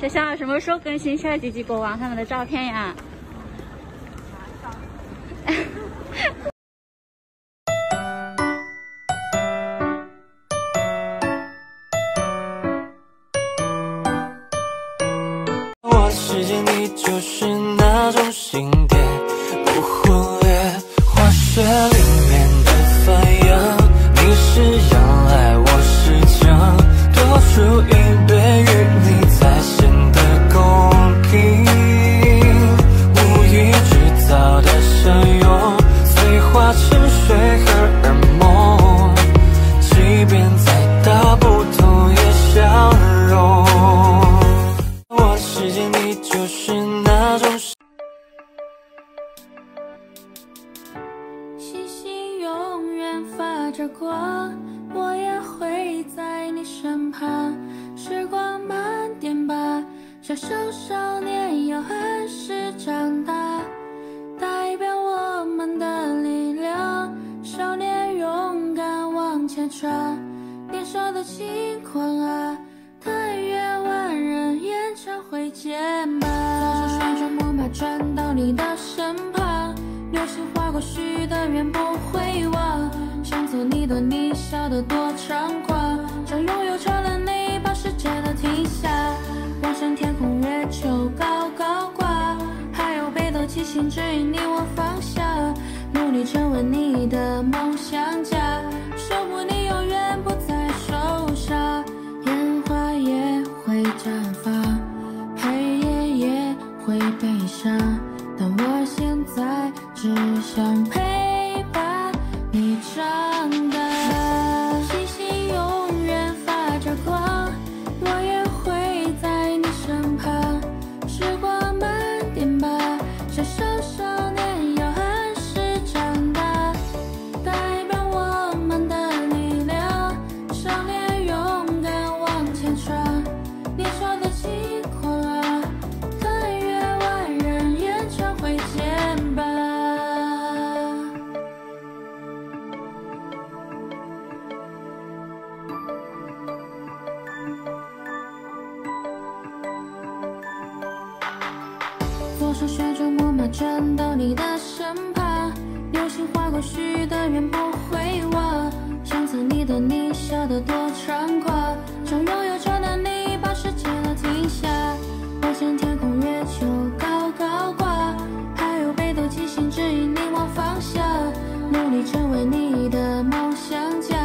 小小什么时候更新下几集国王他们的照片呀？我世界，你就是着光，我也会在你身旁。时光慢点吧，小小少年要按时长大，代表我们的力量。少年勇敢往前闯，年少的轻狂啊，但愿万人演唱会见吧。左手旋转木马转到你的身旁。流星划过许的愿不会忘，想做你的你笑得多猖狂，想拥有超能力把世界都停下，望向天空月球高高挂，还有北斗七星指引你我方向，努力成为你的梦想家，守护你永远不再受伤，烟花也会绽放，黑夜也会悲伤。但我现在只想陪伴你长手旋转木马转到你的身旁，流星划过许的愿不会忘，想猜你的你笑得多猖狂，想拥有着你，把世界都停下，我见天空月球高高挂，还有北斗七星指引你我方向，努力成为你的梦想家。